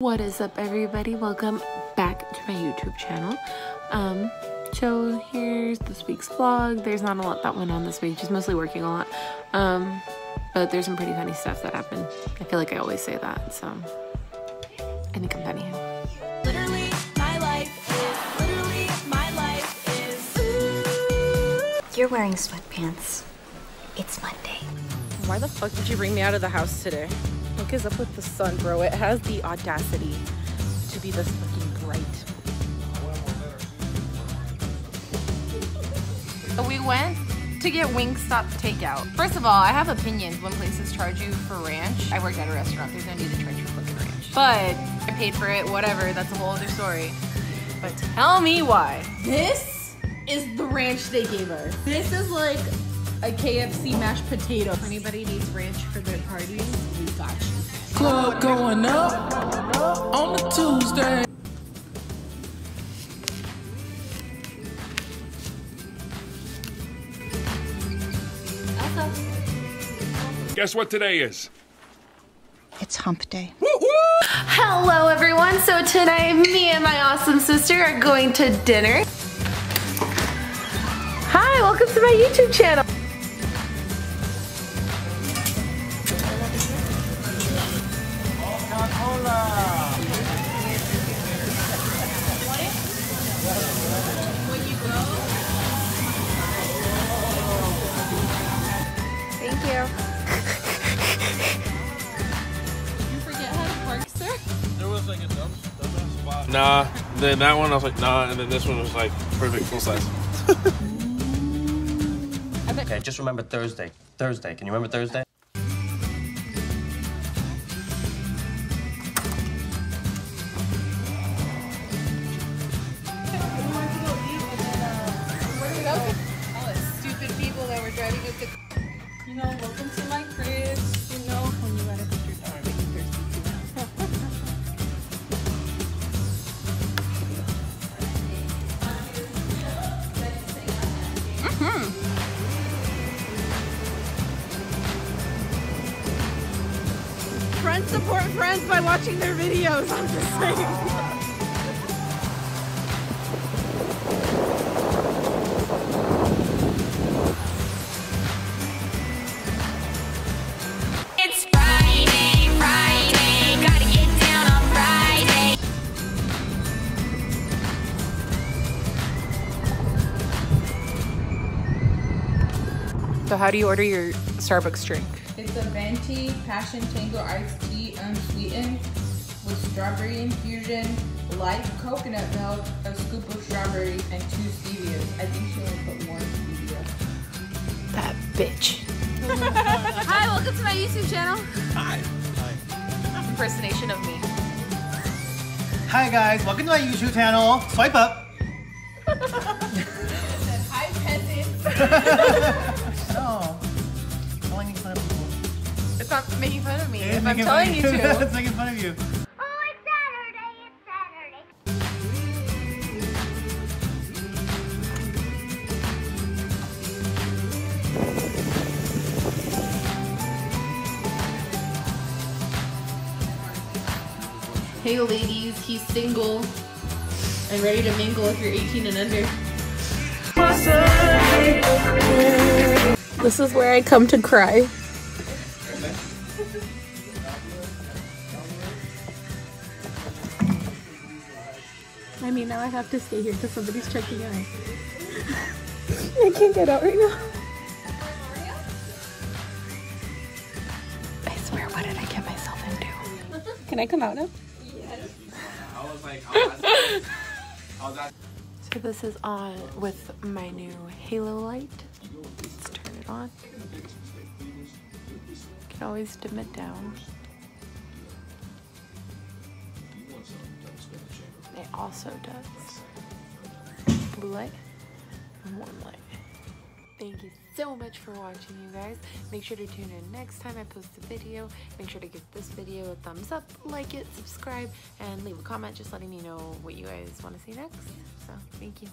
What is up everybody? Welcome back to my YouTube channel. Um, so here's this week's vlog. There's not a lot that went on this week, just mostly working a lot. Um, but there's some pretty funny stuff that happened. I feel like I always say that, so I think I'm funny. Literally, my life is literally my life is. You're wearing sweatpants. It's Monday. Why the fuck did you bring me out of the house today? What is up with the sun, bro? It has the audacity to be this fucking bright. We went to get Wingstop takeout. First of all, I have opinions when places charge you for ranch. I work at a restaurant. There's no need to charge for fucking ranch. But I paid for it, whatever. That's a whole other story. But tell me why. This is the ranch they gave us. This is like a KFC mashed potato. If anybody needs ranch for their parties, we got you. Club going up on a Tuesday. Guess what today is? It's hump day. Hello everyone! So tonight me and my awesome sister are going to dinner. Hi, welcome to my YouTube channel. Thank you. You forget how to park, sir? There was like a dump, dumbass spot. Nah, then that one I was like, nah, and then this one was like perfect full size. Okay, just remember Thursday. Thursday. Can you remember Thursday? All the oh, stupid people that were driving us to. You know, welcome to my crib. You know, when you gotta put your dog in thirsty too. Friends support friends by watching their videos. I'm just saying. So, how do you order your Starbucks drink? It's a venti passion tango iced tea unsweetened with strawberry infusion, light coconut milk, a scoop of strawberries, and two stevias. I think she only put one stevia. That bitch. Hi, welcome to my YouTube channel. Hi. Impersonation of me. Hi guys, welcome to my YouTube channel. Swipe up. Hi, peasants. It's not making fun of me. If I'm telling you to. it's making fun of you. Oh, it's Saturday. It's Saturday. Hey, ladies, he's single and ready to mingle if you're 18 and under. This is where I come to cry. I mean, now I have to stay here because somebody's checking out. I can't get out right now. I swear, what did I get myself into? Can I come out now? So this is on with my new halo light. Let's turn it on. You can always dim it down. It also does blue light and warm light. Thank you so much for watching, you guys. Make sure to tune in next time I post a video. Make sure to give this video a thumbs up, like it, subscribe, and leave a comment just letting me know what you guys want to see next. So, thank you.